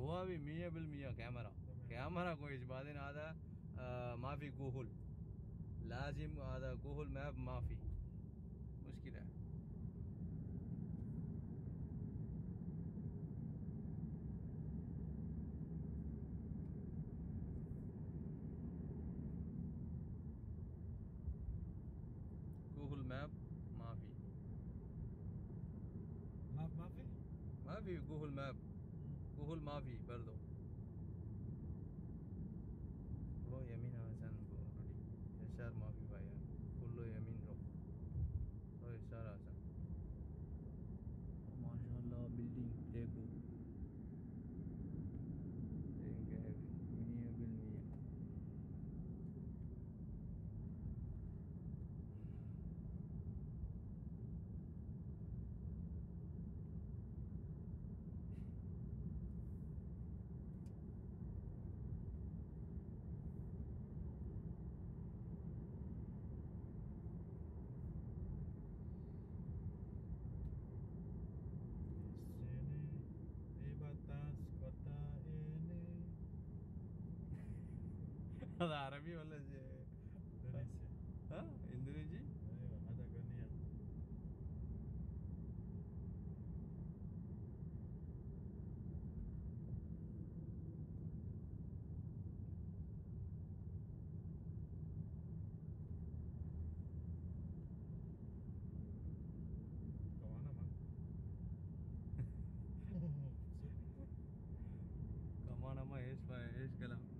हुआ भी मिया बिल मिया कैमरा। कैमरा को इजबादिन आधा माफ़ी गूहुल। लाजिम आधा गूहुल मैप माफ़ी। मुश्किल है। गूगल मैप माफ़ी। माफ़ी? माफ़ी Google map. kuhul mavi, perdón. Nigeria wala Indonesia. Ha? Indonesia? Ayo, Patagonia. Come on, Amma, here's, here's Kalam.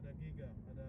ada giga ada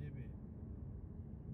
GB